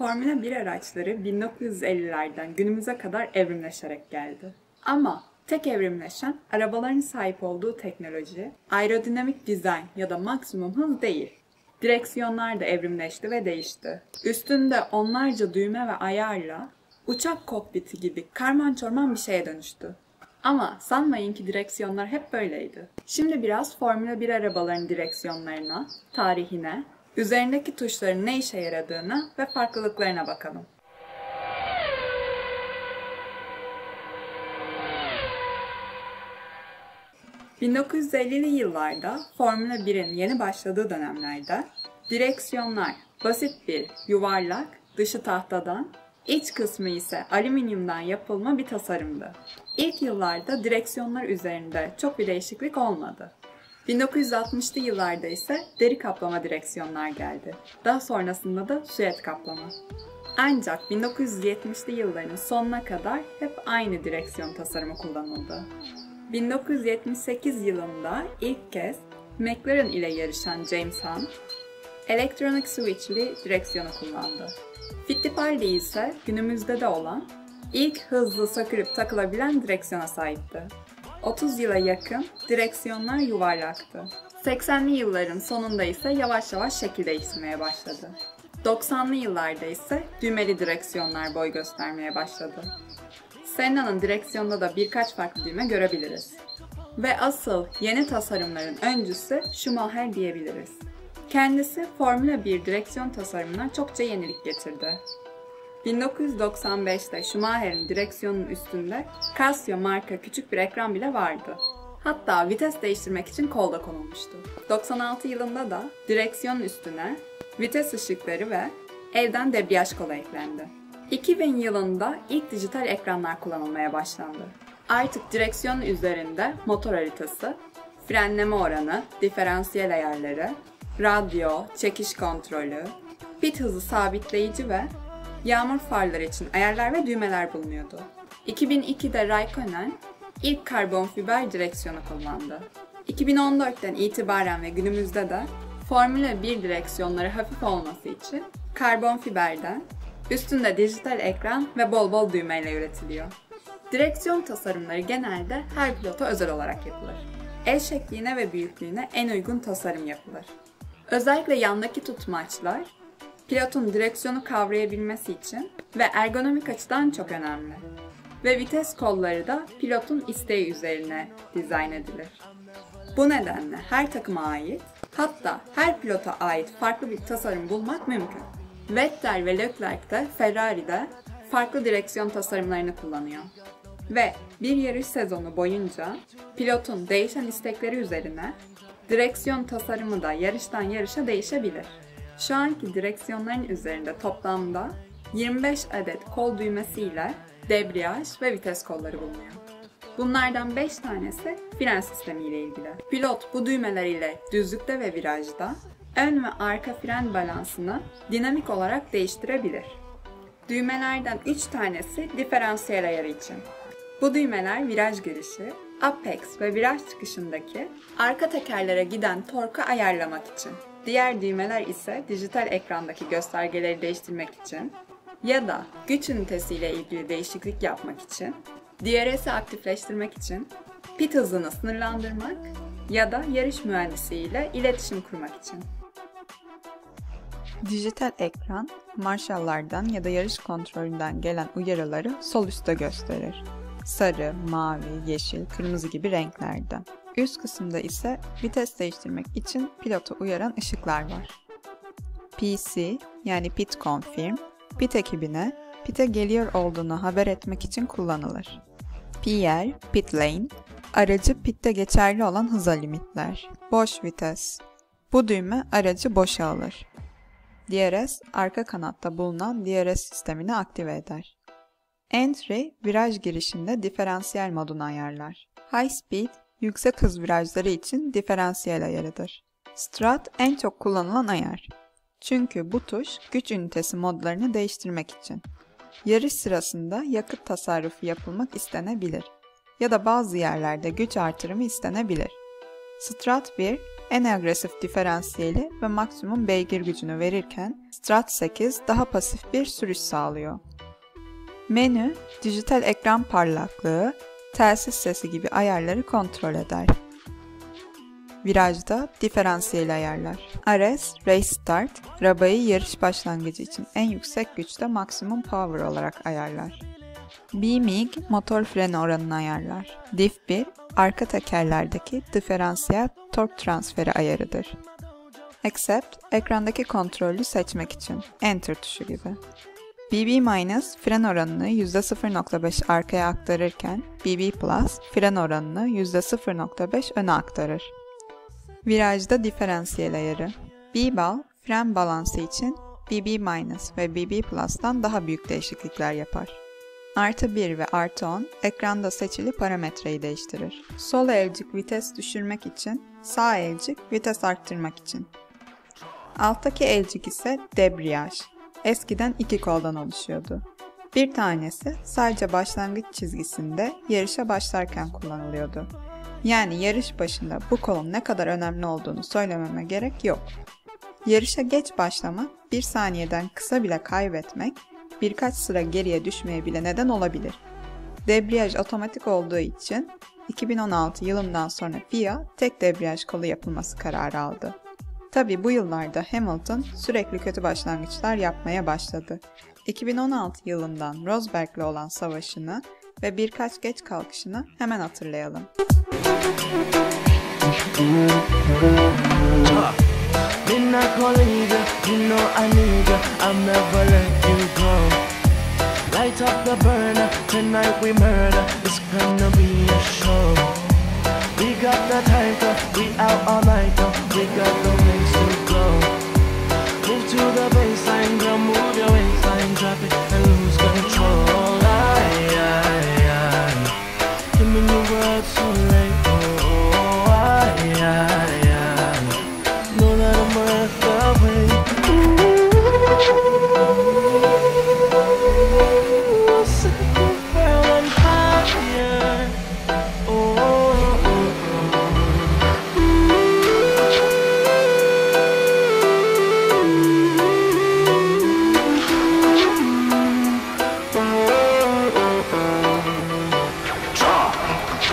Formula 1 araçları 1950'lerden günümüze kadar evrimleşerek geldi. Ama tek evrimleşen arabaların sahip olduğu teknoloji, aerodinamik dizayn ya da maksimum hız değil. Direksiyonlar da evrimleşti ve değişti. Üstünde onlarca düğme ve ayarla uçak kokpiti gibi karman çorman bir şeye dönüştü. Ama sanmayın ki direksiyonlar hep böyleydi. Şimdi biraz Formula 1 arabaların direksiyonlarına, tarihine, üzerindeki tuşların ne işe yaradığına ve farklılıklarına bakalım. ...1950'li yıllarda Formula 1'in yeni başladığı dönemlerde direksiyonlar basit bir yuvarlak, dışı tahtadan, iç kısmı ise alüminyumdan yapılma bir tasarımdı. İlk yıllarda direksiyonlar üzerinde çok bir değişiklik olmadı. 1960'lı yıllarda ise deri kaplama direksiyonlar geldi. Daha sonrasında da süet kaplama. Ancak 1970'li yılların sonuna kadar hep aynı direksiyon tasarımı kullanıldı. 1978 yılında ilk kez McLaren ile yarışan James Hunt, Electronic Switch'li direksiyonu kullandı. Fittipaldi ise günümüzde de olan ilk hızlı sökülüp takılabilen direksiyona sahipti. 30 yıla yakın direksiyonlar yuvarlaktı. 80'li yılların sonunda ise yavaş yavaş şekil değiştirmeye başladı. 90'lı yıllarda ise düğmeli direksiyonlar boy göstermeye başladı. Senna'nın direksiyonda da birkaç farklı düğme görebiliriz. Ve asıl yeni tasarımların öncüsü Schumacher diyebiliriz. Kendisi Formula 1 direksiyon tasarımına çokça yenilik getirdi. 1995'te Schumacher'in direksiyonun üstünde Casio marka küçük bir ekran bile vardı. Hatta vites değiştirmek için kol da konulmuştu. 96 yılında da direksiyonun üstüne vites ışıkları ve elden debriyaj kolu eklendi. 2000 yılında ilk dijital ekranlar kullanılmaya başlandı. Artık direksiyonun üzerinde motor haritası, frenleme oranı, diferansiyel ayarları, radyo, çekiş kontrolü, pit hızı sabitleyici ve yağmur farları için ayarlar ve düğmeler bulunuyordu. 2002'de Raikkonen ilk karbon fiber direksiyonu kullandı. 2014'ten itibaren ve günümüzde de Formula 1 direksiyonları hafif olması için karbon fiberden, üstünde dijital ekran ve bol bol düğmeyle üretiliyor. Direksiyon tasarımları genelde her pilota özel olarak yapılır. El şekline ve büyüklüğüne en uygun tasarım yapılır. Özellikle yandaki tutmaçlar pilotun direksiyonu kavrayabilmesi için ve ergonomik açıdan çok önemli. Ve vites kolları da pilotun isteği üzerine dizayn edilir. Bu nedenle her takıma ait, hatta her pilota ait farklı bir tasarım bulmak mümkün. Vettel ve Leclerc de Ferrari'de farklı direksiyon tasarımlarını kullanıyor. Ve bir yarış sezonu boyunca pilotun değişen istekleri üzerine direksiyon tasarımı da yarıştan yarışa değişebilir. Şu anki direksiyonların üzerinde toplamda 25 adet kol düğmesiyle debriyaj ve vites kolları bulunuyor. Bunlardan 5 tanesi fren sistemi ile ilgili. Pilot bu düğmeler ile düzlükte ve virajda ön ve arka fren balansını dinamik olarak değiştirebilir. Düğmelerden 3 tanesi diferansiyel ayarı için. Bu düğmeler viraj girişi, apex ve viraj çıkışındaki arka tekerlere giden torku ayarlamak için. Diğer düğmeler ise dijital ekrandaki göstergeleri değiştirmek için ya da güç ünitesiyle ilgili değişiklik yapmak için, DRS'i aktifleştirmek için, pit hızını sınırlandırmak ya da yarış mühendisiyle iletişim kurmak için. Dijital ekran, marşallardan ya da yarış kontrolünden gelen uyarıları sol üstte gösterir. Sarı, mavi, yeşil, kırmızı gibi renklerde. Üst kısımda ise vites değiştirmek için pilotu uyaran ışıklar var. PC yani Pit Confirm, pit ekibine pite geliyor olduğunu haber etmek için kullanılır. PR, Pit Lane, aracı pitte geçerli olan hıza limitler. Boş vites. Bu düğme aracı boşa alır. DRS, arka kanatta bulunan DRS sistemini aktive eder. Entry, viraj girişinde diferansiyel modunu ayarlar. High Speed, yüksek hız virajları için diferansiyel ayarıdır. Strut en çok kullanılan ayar. Çünkü bu tuş güç ünitesi modlarını değiştirmek için. Yarış sırasında yakıt tasarrufu yapılmak istenebilir ya da bazı yerlerde güç artırımı istenebilir. Strat 1, en agresif diferansiyeli ve maksimum beygir gücünü verirken Strat 8 daha pasif bir sürüş sağlıyor. Menü, dijital ekran parlaklığı, telsiz sesi gibi ayarları kontrol eder. Virajda diferansiyeli ayarlar. RS, Race Start, arabayı yarış başlangıcı için en yüksek güçte maksimum power olarak ayarlar. B-MIG motor freni oranını ayarlar. Diff 1, arka tekerlerdeki diferansiyel tork transferi ayarıdır. Accept, ekrandaki kontrolü seçmek için, Enter tuşu gibi. BB- fren oranını %0.5 arkaya aktarırken BB fren oranını %0.5 öne aktarır. Virajda diferansiyel ayarı. B-Bal fren balansı için BB- ve BB Plus'tan daha büyük değişiklikler yapar. Artı 1 ve artı 10 ekranda seçili parametreyi değiştirir. Sol elcik vites düşürmek için, sağ elcik vites arttırmak için. Alttaki elcik ise debriyaj. Eskiden iki koldan oluşuyordu. Bir tanesi sadece başlangıç çizgisinde yarışa başlarken kullanılıyordu. Yani yarış başında bu kolun ne kadar önemli olduğunu söylememe gerek yok. Yarışa geç başlamak, bir saniyeden kısa bile kaybetmek, birkaç sıra geriye düşmeye bile neden olabilir. Debriyaj otomatik olduğu için 2016 yılından sonra FIA tek debriyaj kolu yapılması kararı aldı. Tabi bu yıllarda Hamilton sürekli kötü başlangıçlar yapmaya başladı. 2016 yılından Rosberg'le olan savaşını ve birkaç geç kalkışını hemen hatırlayalım. Light up the burner, tonight we murder. It's gonna be a show. We got the time, we out all night, we got the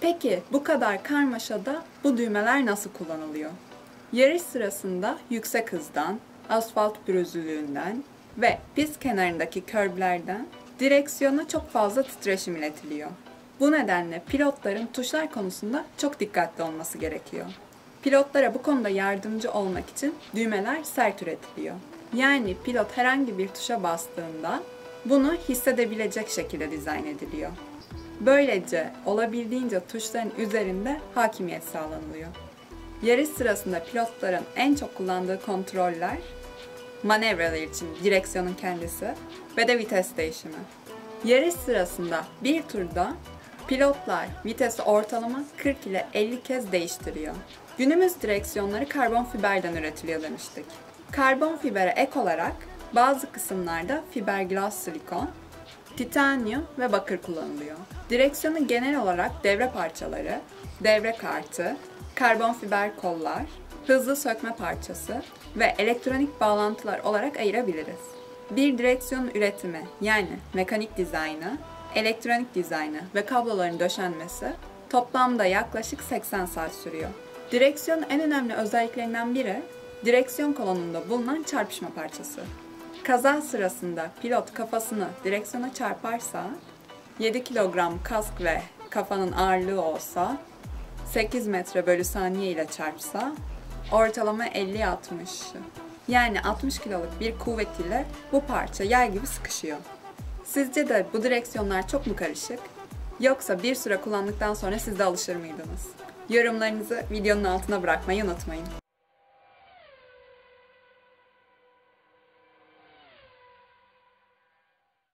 Peki bu kadar karmaşada bu düğmeler nasıl kullanılıyor? Yarış sırasında yüksek hızdan, asfalt pürüzlülüğünden ve pist kenarındaki körblerden direksiyona çok fazla titreşim iletiliyor. Bu nedenle pilotların tuşlar konusunda çok dikkatli olması gerekiyor. Pilotlara bu konuda yardımcı olmak için düğmeler sert üretiliyor. Yani pilot herhangi bir tuşa bastığında bunu hissedebilecek şekilde dizayn ediliyor. Böylece olabildiğince tuşların üzerinde hakimiyet sağlanılıyor. Yarış sırasında pilotların en çok kullandığı kontroller manevralar için direksiyonun kendisi ve de vites değişimi. Yarış sırasında bir turda pilotlar vitesi ortalama 40 ile 50 kez değiştiriyor. Günümüz direksiyonları karbon fiberden üretiliyor demiştik. Karbon fibere ek olarak bazı kısımlarda fiberglass silikon, titanyum ve bakır kullanılıyor. Direksiyonu genel olarak devre parçaları, devre kartı, karbon fiber kollar, hızlı sökme parçası ve elektronik bağlantılar olarak ayırabiliriz. Bir direksiyon üretimi yani mekanik dizaynı, elektronik dizaynı ve kabloların döşenmesi Toplamda yaklaşık 80 saat sürüyor. Direksiyonun en önemli özelliklerinden biri direksiyon kolonunda bulunan çarpışma parçası. Kaza sırasında pilot kafasını direksiyona çarparsa 7 kilogram kask ve kafanın ağırlığı olsa 8 metre bölü saniye ile çarpsa ortalama 50-60. Yani 60 kiloluk bir kuvvet ile bu parça yay gibi sıkışıyor. Sizce de bu direksiyonlar çok mu karışık? Yoksa bir süre kullandıktan sonra siz de alışır mıydınız? Yorumlarınızı videonun altına bırakmayı unutmayın.